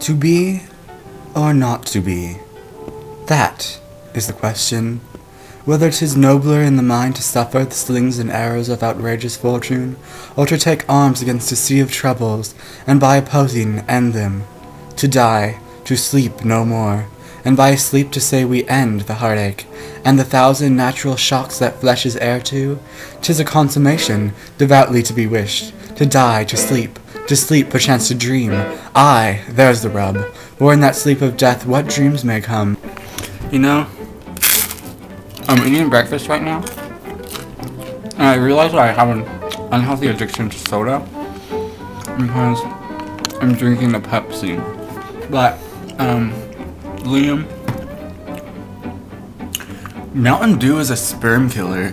To be or not to be? That is the question. Whether 'tis nobler in the mind to suffer the slings and arrows of outrageous fortune, or to take arms against a sea of troubles, and by opposing end them. To die, to sleep no more, and by sleep to say we end the heartache, and the thousand natural shocks that flesh is heir to, 'tis a consummation, devoutly to be wished, to die, to sleep, to sleep, perchance to dream. Aye, there's the rub. For in that sleep of death what dreams may come. You know, I'm eating breakfast right now, and I realize I have an unhealthy addiction to soda because I'm drinking the Pepsi. But, um, Liam, Mountain Dew is a sperm killer.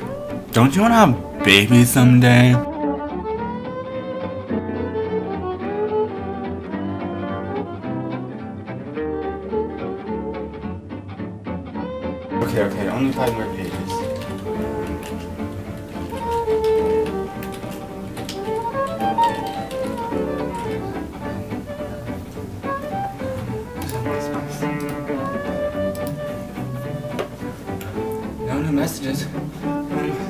Don't you want to have babies someday? Only five more pages. No new messages.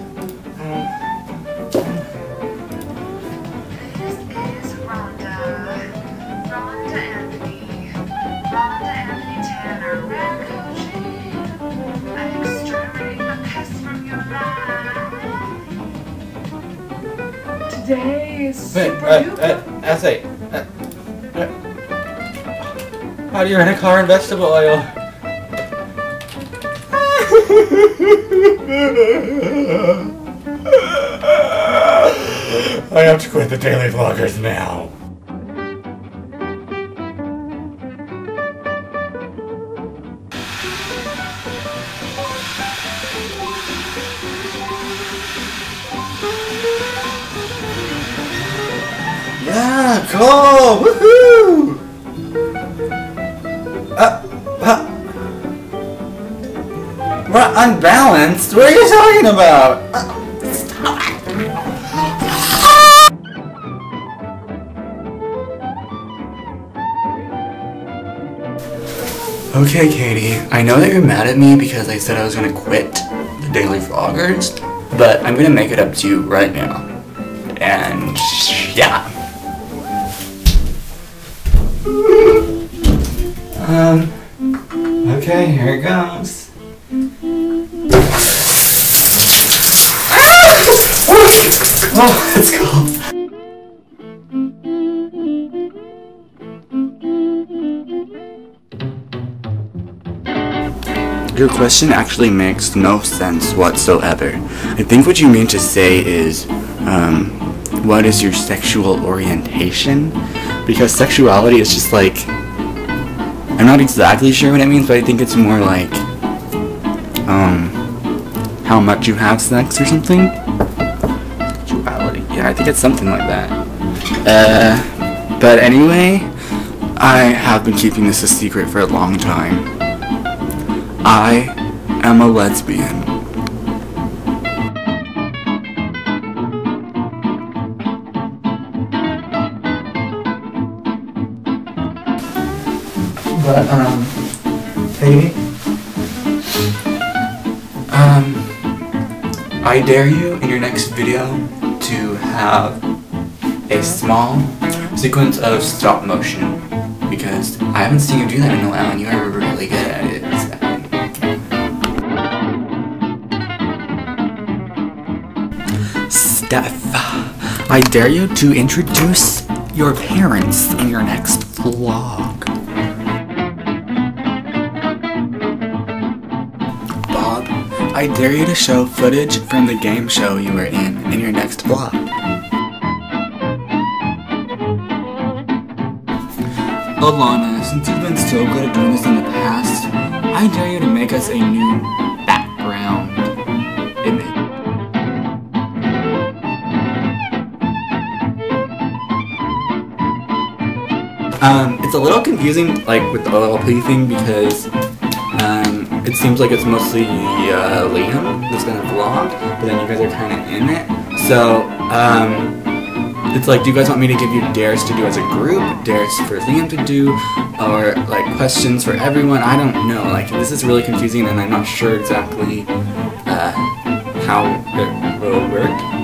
Today is Wait, super uh, duper. uh, essay. Uh, uh, how do you rent a car in vegetable oil? I have to quit the daily vloggers now. Yeah, cool! Woohoo! Uh, uh, we're unbalanced? What are you talking about? Uh, stop. Okay, Katie, I know that you're mad at me because I said I was gonna quit the Daily Vloggers, but I'm gonna make it up to you right now. And yeah. Um, okay, here it goes. Oh, it's cold. Your question actually makes no sense whatsoever. I think what you mean to say is, um, what is your sexual orientation? Because sexuality is just like, I'm not exactly sure what it means, but I think it's more like, um, how much you have sex or something. Sexuality, yeah, I think it's something like that. Uh, but anyway, I have been keeping this a secret for a long time. I am a lesbian. But, um, Katie? Um, I dare you in your next video to have a small sequence of stop motion because I haven't seen you do that in a while and you are really good at it. Steph, I dare you to introduce your parents in your next vlog. I dare you to show footage from the game show you were in in your next vlog. Alana, since you've been so good at doing this in the past, I dare you to make us a new background image. Um, it's a little confusing, like with the LLP thing, because um, it seems like it's mostly uh, Liam that's gonna vlog, but then you guys are kind of in it. So, um, it's like, do you guys want me to give you dares to do as a group, dares for Liam to do, or like questions for everyone? I don't know. Like this is really confusing, and I'm not sure exactly uh, how it will work.